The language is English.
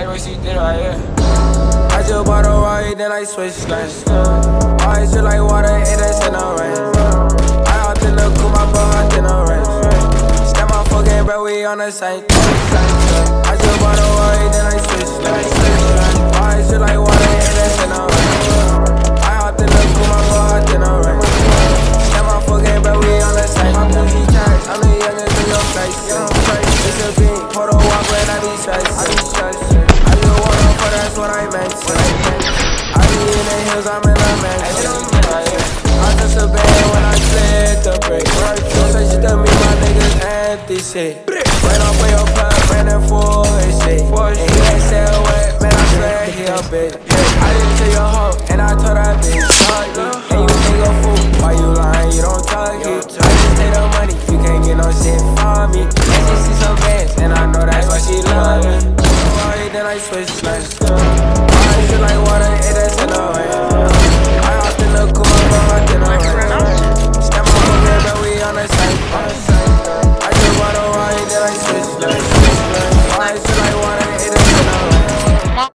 I did right here. I just bought a ride, then I switched lanes. Just like water, in the rain. I hopped in the coupe, my bro hopped in the range. Step my fucking bro, we on the same. I just bought a ride, then I switched lanes. Just like water, in the rain. I hopped in the coupe, my bro hopped in the range. Step my fucking bro, we on the same. I'm pussy cash, I'm the youngest in your face. It's a beat, photo walk when I. I be stressed. What I meant. to. I be in the hills, I'm in the mansion. I just a bad when I slid the brick. Don't say shit to me, my niggas empty shit. Ran off for your plug, ran in for his shit. And he ain't sell wet, man, I swear he a bitch. I didn't tell your hoe, and I told that bitch, fuck you. And you think a fool, why you lying? You don't talk it. I just take the money, you can't get no shit from me. And she see some bands, and I know that's why she love me. Then I switch lanes. I